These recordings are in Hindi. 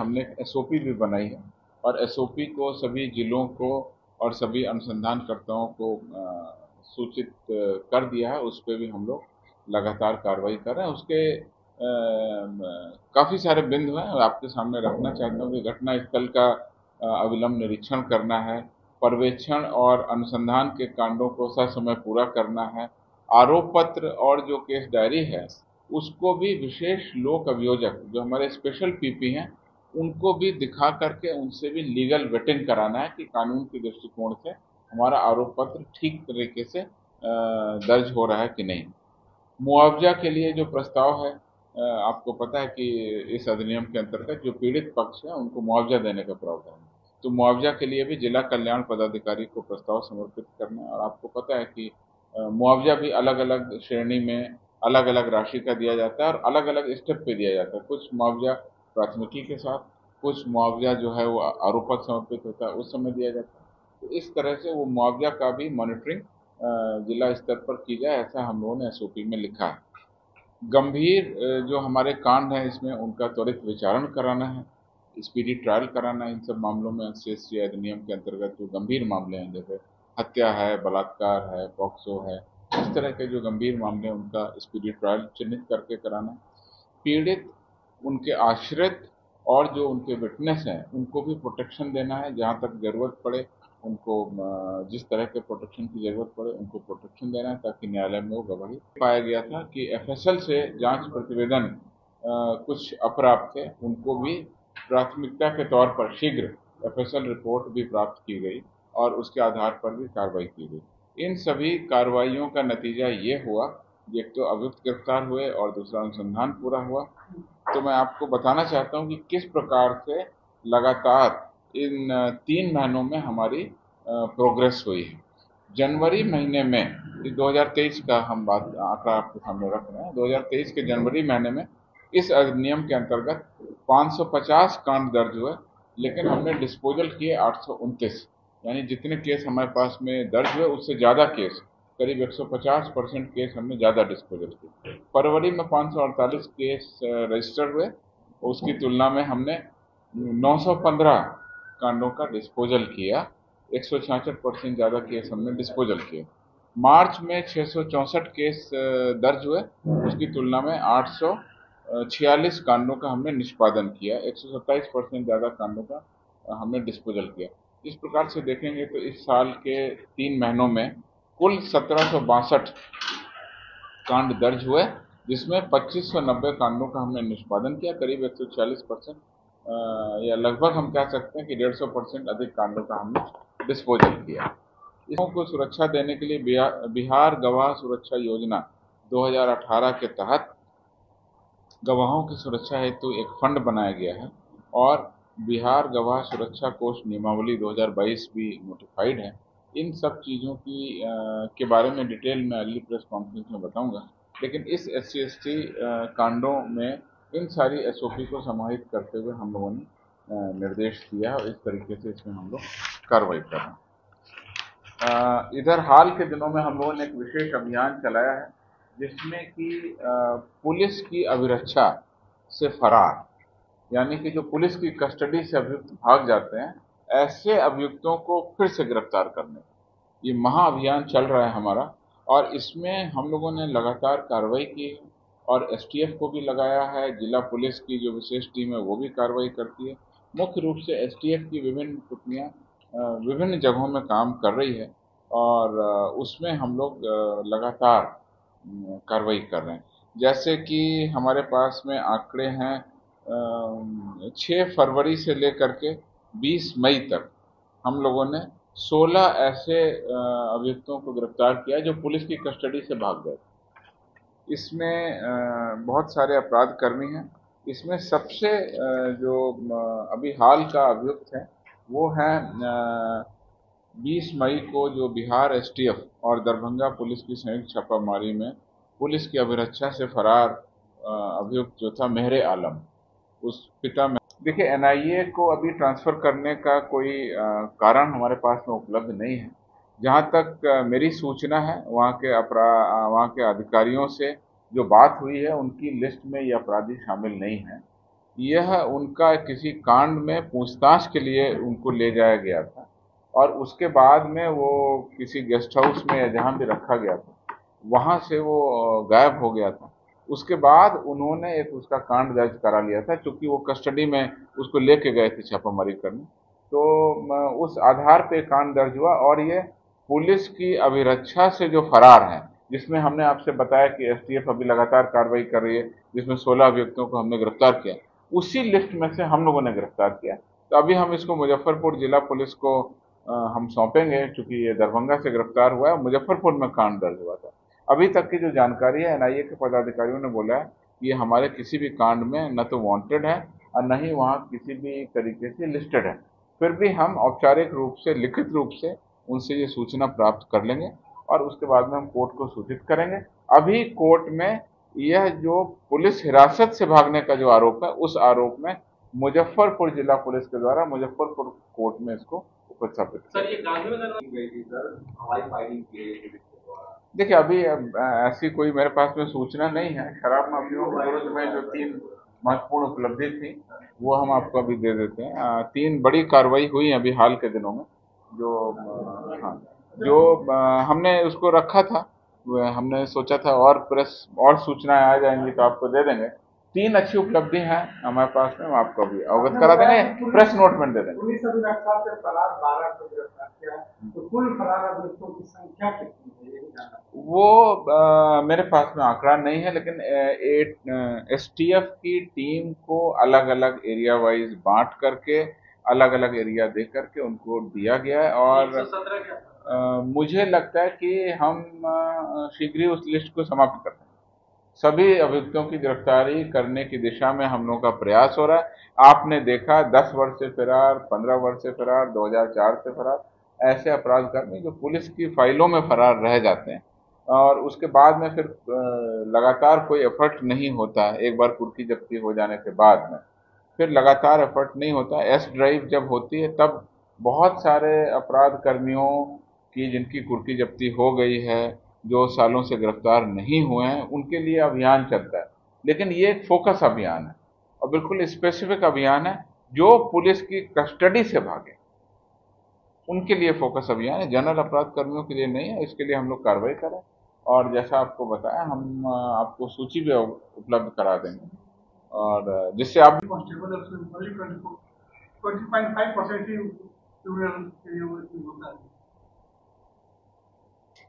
हमने एसओपी भी बनाई है और एसओपी को सभी जिलों को और सभी अनुसंधानकर्ताओं को सूचित कर दिया है। उस पर भी हम लोग लगातार कार्रवाई कर रहे हैं। उसके काफ़ी सारे बिंदु हैं। आपके सामने रखना चाहता हूँ कि घटना स्थल का अविलंब निरीक्षण करना है। पर्यवेक्षण और अनुसंधान के कांडों को ससमय पूरा करना है। आरोप पत्र और जो केस डायरी है, उसको भी विशेष लोक अभियोजक, जो हमारे स्पेशल पीपी हैं उनको भी दिखा करके उनसे भी लीगल वेटिंग कराना है कि कानून के दृष्टिकोण से हमारा आरोप पत्र ठीक तरीके से दर्ज हो रहा है कि नहीं। मुआवजा के लिए जो प्रस्ताव है आपको पता है कि इस अधिनियम के अंतर्गत जो पीड़ित पक्ष है, उनको मुआवजा देने का प्रावधान है। तो मुआवजा के लिए भी जिला कल्याण पदाधिकारी को प्रस्ताव समर्पित करना और आपको पता है कि मुआवजा भी अलग अलग श्रेणी में अलग अलग राशि का दिया जाता है और अलग अलग स्टेप पे दिया जाता है। कुछ मुआवजा प्राथमिकी के साथ कुछ मुआवजा जो है वो आरोपक समर्पित होता है, उस समय दिया जाता है। तो इस तरह से वो मुआवजा का भी मॉनिटरिंग जिला स्तर पर की जाए, ऐसा हम लोगों ने एसओपी में लिखा है। गंभीर जो हमारे कांड हैं इसमें उनका त्वरित विचारण कराना है, स्पीडी ट्रायल कराना है। इन सब मामलों में एस अधिनियम के अंतर्गत जो गंभीर मामले हैं, जैसे हत्या है, बलात्कार है, पॉक्सो है, इस तरह के जो गंभीर मामले हैं, उनका स्पीडी ट्रायल चिन्हित करके कराना पीड़ित उनके आश्रित और जो उनके विटनेस हैं, उनको भी प्रोटेक्शन देना है, जहाँ तक ज़रूरत पड़े, उनको जिस तरह के प्रोटेक्शन की ज़रूरत पड़े, उनको प्रोटेक्शन देना है, ताकि न्यायालय में वो गवाही पाया गया था कि एफएसएल से जाँच प्रतिवेदन कुछ अप्राप्त थे, उनको भी प्राथमिकता के तौर पर शीघ्र एफएसएल रिपोर्ट भी प्राप्त की गई और उसके आधार पर भी कार्रवाई की गई। इन सभी कार्रवाइयों का नतीजा ये हुआ, एक तो अभियुक्त गिरफ़्तार हुए और दूसरा अनुसंधान पूरा हुआ। तो मैं आपको बताना चाहता हूँ कि किस प्रकार से लगातार इन तीन महीनों में हमारी प्रोग्रेस हुई है। जनवरी महीने में 2023 का हम बात, आंकड़ा आपके सामने रख रहे हैं 2023 के जनवरी महीने में इस अधिनियम के अंतर्गत 550 कांड दर्ज हुए, लेकिन हमने डिस्पोजल किए आठ सौ उनतीस। यानी जितने केस हमारे पास में दर्ज हुए, उससे ज़्यादा केस करीब 150 परसेंट केस हमने ज़्यादा डिस्पोजल किए। फरवरी में 548 केस रजिस्टर हुए। उसकी तुलना में हमने 915 कांडों का डिस्पोजल किया। एक परसेंट ज़्यादा केस हमने डिस्पोजल किए। मार्च में छः केस दर्ज हुए। उसकी तुलना में आठ छियालीस कांडों का हमने निष्पादन किया। एक परसेंट ज़्यादा कांडों का हमने डिस्पोजल किया। इस प्रकार से देखेंगे तो इस साल के तीन महीनों में कुल सत्रह सौ बासठ कांड दर्ज हुए, जिसमें 2590 कांडों का हमने निष्पादन किया। करीब 140 परसेंट या लगभग हम कह सकते हैं कि 150 परसेंट अधिक कांडों का हमने डिस्पोजल किया। इसों को सुरक्षा देने के लिए बिहार गवाह सुरक्षा योजना 2018 के तहत गवाहों की सुरक्षा हेतु एक फंड बनाया गया है और बिहार गवाह सुरक्षा कोष नियमावली 2022 भी नोटिफाइड है। इन सब चीज़ों की आ, के बारे में डिटेल में अगली प्रेस कॉन्फ्रेंस में बताऊँगा। लेकिन इस एस सी कांडों में इन सारी एसओपी को समाहित करते हुए हम लोगों ने निर्देश दिया और इस तरीके से इसमें हम लोग कार्रवाई कर रहे हैं। इधर हाल के दिनों में हम लोगों ने एक विशेष अभियान चलाया है जिसमें कि पुलिस की अभिरक्षा से फरार यानी कि जो पुलिस की कस्टडी से अभियुक्त भाग जाते हैं ऐसे अभियुक्तों को फिर से गिरफ़्तार करने ये महाअभियान चल रहा है हमारा, और इसमें हम लोगों ने लगातार कार्रवाई की है, और एसटीएफ को भी लगाया है, जिला पुलिस की जो विशेष टीम है वो भी कार्रवाई करती है। मुख्य रूप से एसटीएफ की विभिन्न टुकड़ियाँ विभिन्न जगहों में काम कर रही है, और उसमें हम लोग लगातार कार्रवाई कर रहे हैं। जैसे कि हमारे पास में आंकड़े हैं छः फरवरी से लेकर के 20 मई तक हम लोगों ने 16 ऐसे अभियुक्तों को गिरफ़्तार किया जो पुलिस की कस्टडी से भाग गए। इसमें बहुत सारे अपराध कर्मी हैं। इसमें सबसे जो अभी हाल का अभियुक्त है, वो है 20 मई को जो बिहार एसटीएफ और दरभंगा पुलिस की संयुक्त छापामारी में पुलिस की अभिरक्षा से फरार अभियुक्त जो था मेहरे आलम, उस पिता देखिए एनआईए को अभी ट्रांसफ़र करने का कोई कारण हमारे पास में उपलब्ध नहीं है। जहाँ तक मेरी सूचना है, वहाँ के अपरा वहाँ के अधिकारियों से जो बात हुई है, उनकी लिस्ट में ये अपराधी शामिल नहीं है। यह उनका किसी कांड में पूछताछ के लिए उनको ले जाया गया था और उसके बाद में वो किसी गेस्ट हाउस में या जहाँ भी रखा गया था, वहाँ से वो गायब हो गया था। उसके बाद उन्होंने एक उसका कांड दर्ज करा लिया था क्योंकि वो कस्टडी में उसको लेके गए थे छापामारी करने। तो उस आधार पे कांड दर्ज हुआ और ये पुलिस की अभिरक्षा से जो फरार हैं, जिसमें हमने आपसे बताया कि एसटीएफ अभी लगातार कार्रवाई कर रही है, जिसमें 16 अभियुक्तों को हमने गिरफ़्तार किया। उसी लिस्ट में से हम लोगों ने गिरफ़्तार किया। तो अभी हम इसको मुजफ्फरपुर जिला पुलिस को हम सौंपेंगे, चूँकि ये दरभंगा से गिरफ़्तार हुआ है, मुजफ्फरपुर में कांड दर्ज हुआ था। अभी तक की जो जानकारी है, एनआईए के पदाधिकारियों ने बोला है कि हमारे किसी भी कांड में न तो वांटेड है और न ही वहाँ किसी भी तरीके से लिस्टेड है। फिर भी हम औपचारिक रूप से, लिखित रूप से उनसे ये सूचना प्राप्त कर लेंगे और उसके बाद में हम कोर्ट को सूचित करेंगे। अभी कोर्ट में यह जो पुलिस हिरासत से भागने का जो आरोप है, उस आरोप में मुजफ्फरपुर जिला पुलिस के द्वारा मुजफ्फरपुर कोर्ट में इसको उपस्थापित सर, ये देखिए, अभी ऐसी कोई मेरे पास में सूचना नहीं है। शराब माफियों के विरुद्ध में जो तीन महत्वपूर्ण उपलब्धि थी, वो हम आपको अभी दे देते हैं। तीन बड़ी कार्रवाई हुई अभी हाल के दिनों में, जो हाँ जो हमने उसको रखा था। हमने सोचा था और प्रेस, और सूचनाएँ आ जाएँगी तो आपको दे देंगे। तीन अच्छी उपलब्धि है हमारे पास में, हम आपको अभी अवगत करा देंगे। प्रेस नोट में दे देंगे। वो आ, मेरे पास में आंकड़ा नहीं है लेकिन एस टी एफ़ की टीम को अलग अलग एरिया वाइज बांट करके अलग अलग एरिया दे करके उनको दिया गया है और आ, मुझे लगता है कि हम शीघ्र ही उस लिस्ट को समाप्त कर दें सभी अभियुक्तों की गिरफ्तारी करने की दिशा में हम लोगों का प्रयास हो रहा है। आपने देखा 10 वर्ष से फरार 15 वर्ष से फरार 2004 से फरार ऐसे अपराध कर्मी जो पुलिस की फाइलों में फरार रह जाते हैं। और उसके बाद में फिर लगातार कोई एफर्ट नहीं होता है एक बार कुर्की जब्ती हो जाने के बाद में। फिर लगातार एफर्ट नहीं होता। एस ड्राइव जब होती है, तब बहुत सारे अपराध कर्मियों की जिनकी कुर्की जब्ती हो गई है, जो सालों से गिरफ़्तार नहीं हुए हैं, उनके लिए अभियान चलता है। लेकिन ये एक फोकस अभियान है और बिल्कुल स्पेसिफिक अभियान है, जो पुलिस की कस्टडी से भागे। उनके लिए फोकस अभियान है। जनरल अपराध कर्मियों के लिए नहीं है, इसके लिए हम लोग कार्रवाई करें। और जैसा आपको बताया हम आपको सूची भी उपलब्ध करा देंगे। और जिससे आप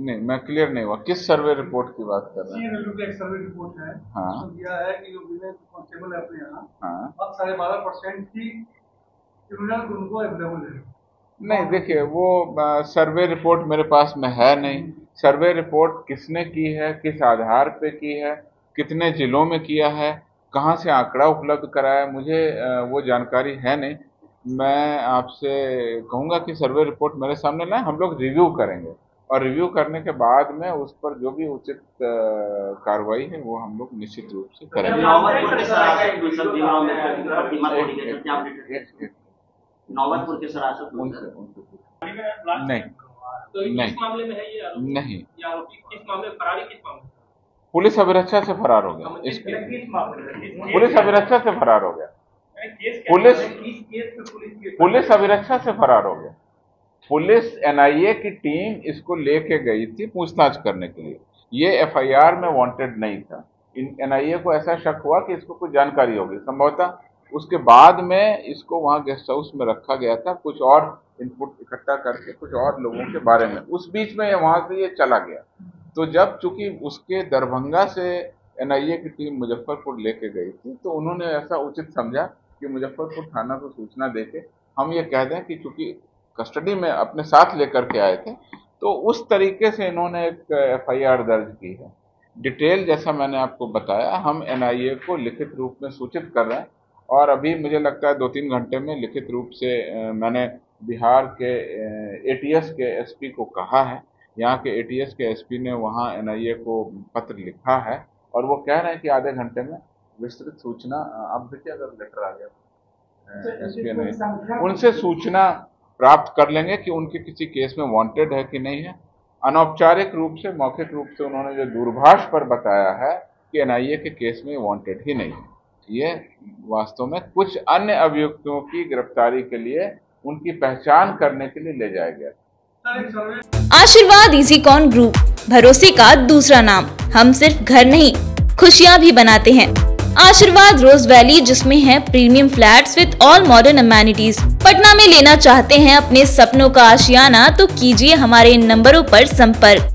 नहीं मैं क्लियर नहीं हुआ। किस सर्वे रिपोर्ट की बात कर रहे हैं? एक सर्वे रिपोर्ट है। हाँ। दिया है कि जो कांस्टेबल है अपने यहाँ हाँ। अब साढ़े बारह परसेंट की उनको अवेलेबल है। नहीं देखिए वो सर्वे रिपोर्ट मेरे पास में है नहीं। सर्वे रिपोर्ट किसने की है किस आधार पे की है कितने जिलों में किया है कहाँ से आंकड़ा उपलब्ध कराया मुझे वो जानकारी है नहीं मैं आपसे कहूँगा कि सर्वे रिपोर्ट मेरे सामने लाए हम लोग रिव्यू करेंगे और रिव्यू करने के बाद में उस पर जो भी उचित कार्रवाई है वो हम लोग निश्चित रूप से करेंगे उनसे उनसे नहीं तो नहीं। मामले में है ये नहीं। किस मामले फरारी किस मामले पुलिस अभिरक्षा से फरार हो गया इसके पुलिस अभिरक्षा से फरार हो गया। पुलिस पुलिस अभिरक्षा से फरार हो गया। पुलिस एनआईए की टीम इसको लेके गई थी पूछताछ करने के लिए। ये एफआईआर में वांटेड नहीं था। इन एनआईए को ऐसा शक हुआ कि इसको कुछ जानकारी होगी। संभवतः उसके बाद में इसको वहाँ गेस्ट हाउस में रखा गया था, कुछ और इनपुट इकट्ठा करके, कुछ और लोगों के बारे में। उस बीच में वहाँ से ये चला गया। तो जब चूँकि उसके दरभंगा से एनआईए की टीम मुजफ्फरपुर लेके गई थी तो उन्होंने ऐसा उचित समझा कि मुजफ्फरपुर थाना को सूचना देके हम ये कह दें कि चूँकि कस्टडी में अपने साथ लेकर के आए थे तो उस तरीके से इन्होंने एक एफआईआर दर्ज की है। डिटेल जैसा मैंने आपको बताया, हम एनआईए को लिखित रूप में सूचित कर रहे हैं। और अभी मुझे लगता है दो तीन घंटे में लिखित रूप से मैंने बिहार के एटीएस के एसपी को कहा है। यहाँ के एटीएस के एसपी ने वहाँ एनआईए को पत्र लिखा है और वो कह रहे हैं कि आधे घंटे में विस्तृत सूचना आप देखिए अगर लेटर आ गया एसपी ने उनसे सूचना प्राप्त कर लेंगे कि उनके किसी केस में वांटेड है कि नहीं है। अनौपचारिक रूप से मौखिक रूप से उन्होंने जो दूरभाष पर बताया है कि एनआईए के केस में वांटेड ही नहीं है। ये वास्तव में कुछ अन्य अभियुक्तों की गिरफ्तारी के लिए उनकी पहचान करने के लिए ले जाया गया आशीर्वाद इजी कॉन ग्रुप, भरोसे का दूसरा नाम। हम सिर्फ़ घर नहीं, खुशियाँ भी बनाते हैं। आशीर्वाद रोज वैली, जिसमें है premium flats with all modern amenities Patna में लेना चाहते हैं अपने सपनों का आशियाना तो कीजिए हमारे इन नंबरों पर संपर्क।